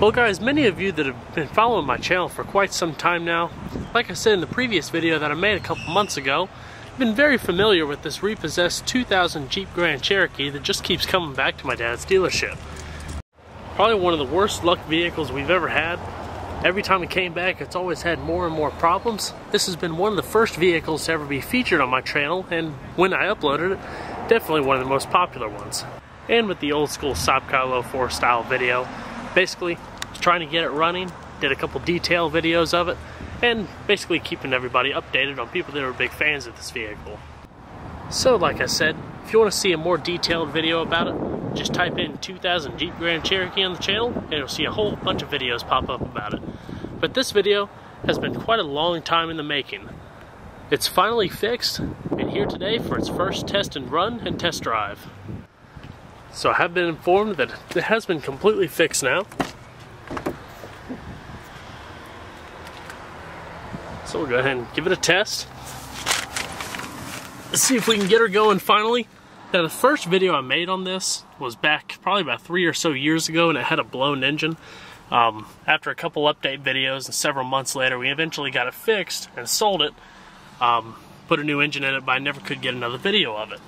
Well guys, many of you that have been following my channel for quite some time now, like I said in the previous video that I made a couple months ago, I've been very familiar with this repossessed 2000 Jeep Grand Cherokee that just keeps coming back to my dad's dealership. Probably one of the worst luck vehicles we've ever had. Every time it came back, it's always had more and more problems. This has been one of the first vehicles to ever be featured on my channel, and when I uploaded it, definitely one of the most popular ones. And with the old school Saabkyle04 style video, basically trying to get it running, did a couple detail videos of it, and basically keeping everybody updated on people that are big fans of this vehicle. So like I said, if you want to see a more detailed video about it, just type in 2000 Jeep Grand Cherokee on the channel and you'll see a whole bunch of videos pop up about it. But this video has been quite a long time in the making. It's finally fixed and here today for its first test and run and test drive. So I have been informed that it has been completely fixed now. So we'll go ahead and give it a test. Let's see if we can get her going finally. Now the first video I made on this was back probably about three or so years ago and it had a blown engine. Um, after a couple update videos and several months later we eventually got it fixed and sold it. Um, put a new engine in it but I never could get another video of it.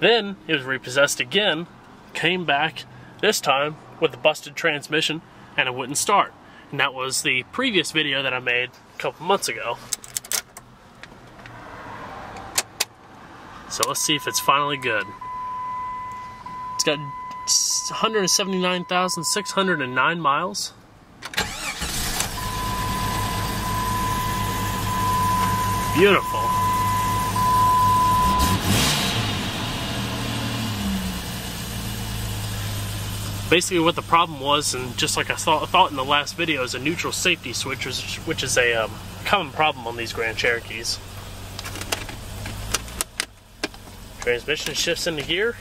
Then it was repossessed again, came back, this time with a busted transmission and it wouldn't start. And that was the previous video that I made a couple months ago. So let's see if it's finally good. It's got 179,609 miles. Beautiful. Basically what the problem was, and just like I thought, thought in the last video, is a neutral safety switch, which is a um, common problem on these Grand Cherokees. Transmission shifts into gear.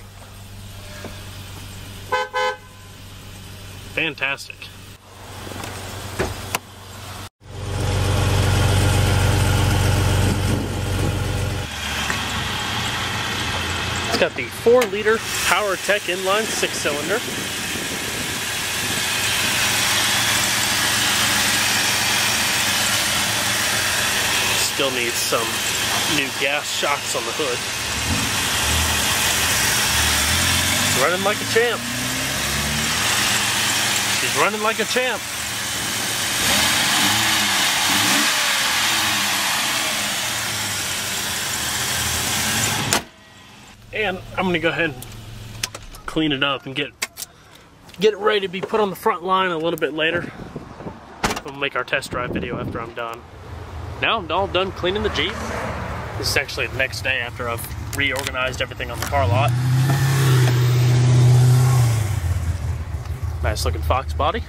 Fantastic. It's got the 4 liter PowerTech inline 6 cylinder. Still needs some new gas shocks on the hood. running like a champ. She's running like a champ. And I'm gonna go ahead and clean it up and get get it ready to be put on the front line a little bit later. We'll make our test drive video after I'm done. Now I'm all done cleaning the Jeep. This is actually the next day after I've reorganized everything on the car lot. Nice looking Fox body.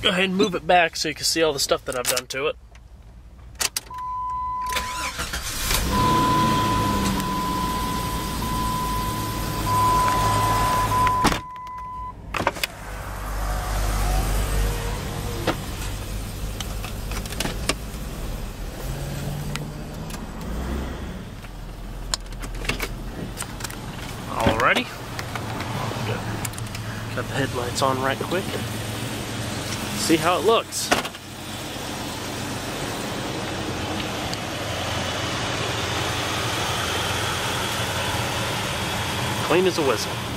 Go ahead and move it back so you can see all the stuff that I've done to it. Got the headlights on right quick. See how it looks. Clean as a whistle.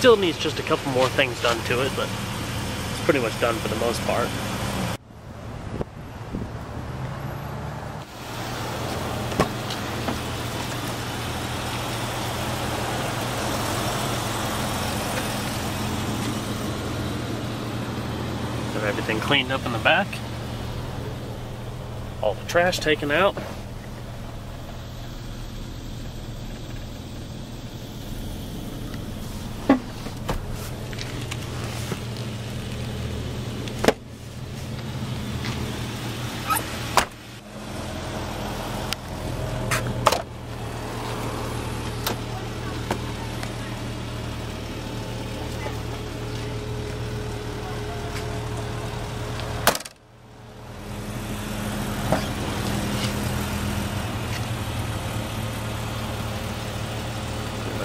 Still needs just a couple more things done to it, but it's pretty much done for the most part. Got everything cleaned up in the back. All the trash taken out.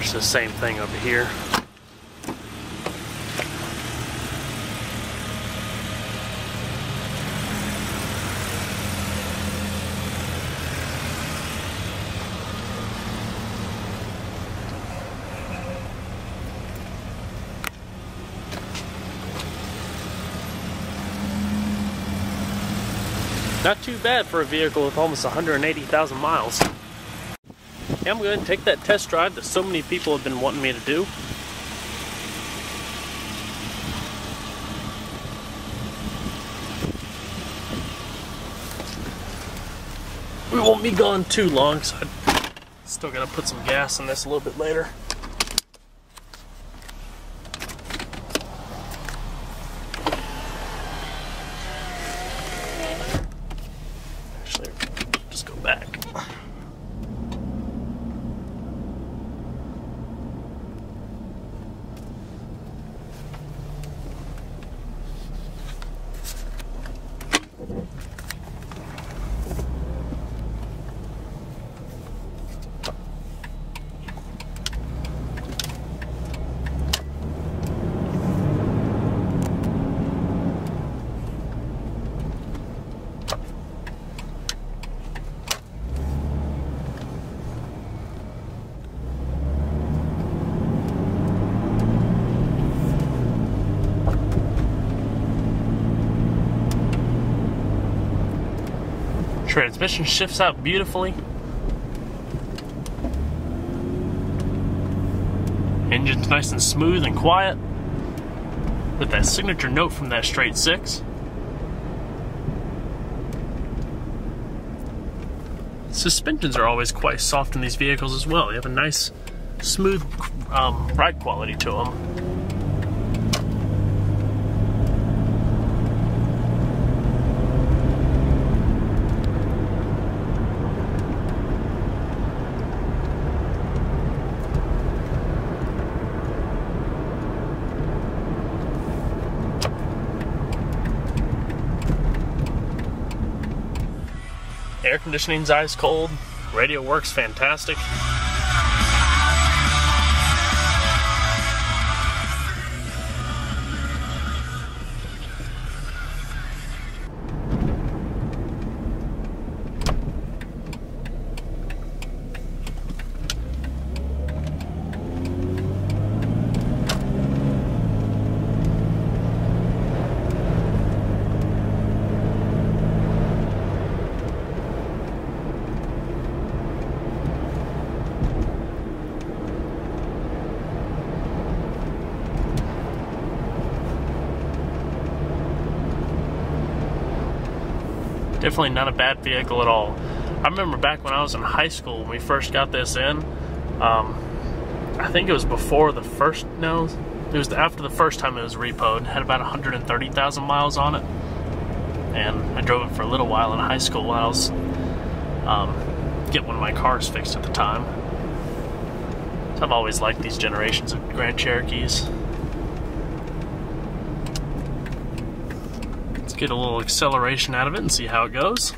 There's the same thing over here. Not too bad for a vehicle with almost 180,000 miles. I'm going to take that test drive that so many people have been wanting me to do. We won't be gone too long, so I still got to put some gas in this a little bit later. Transmission shifts out beautifully. Engine's nice and smooth and quiet. With that signature note from that straight six. Suspensions are always quite soft in these vehicles as well. They have a nice, smooth um, ride quality to them. Conditioning's ice cold. Radio works fantastic. Definitely not a bad vehicle at all. I remember back when I was in high school when we first got this in. Um, I think it was before the first, no, it was after the first time it was repoed. It had about 130,000 miles on it. And I drove it for a little while in high school while I was um, getting one of my cars fixed at the time. So I've always liked these generations of Grand Cherokees. Get a little acceleration out of it and see how it goes.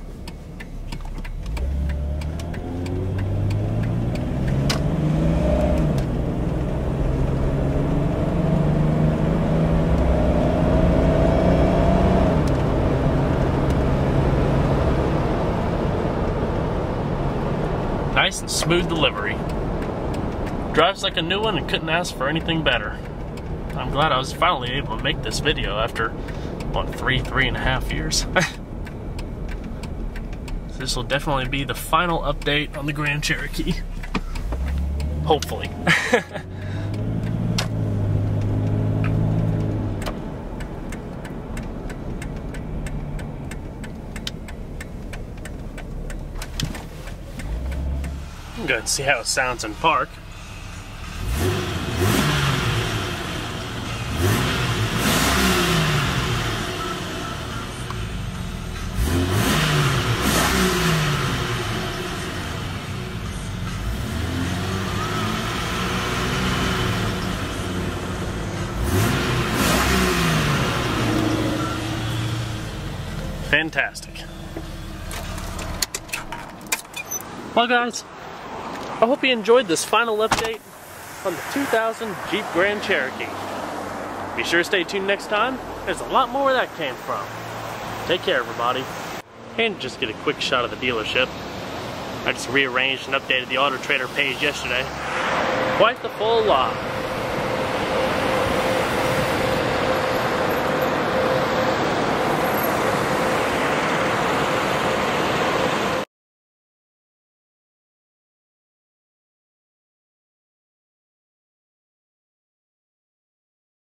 Nice and smooth delivery. Drives like a new one and couldn't ask for anything better. I'm glad I was finally able to make this video after what, three, three and a half years. this will definitely be the final update on the Grand Cherokee. Hopefully. I'm going to see how it sounds in park. Fantastic. Well guys, I hope you enjoyed this final update on the 2000 Jeep Grand Cherokee. Be sure to stay tuned next time. There's a lot more where that came from. Take care, everybody. And just get a quick shot of the dealership. I just rearranged and updated the Auto Trader page yesterday. Quite the full lot.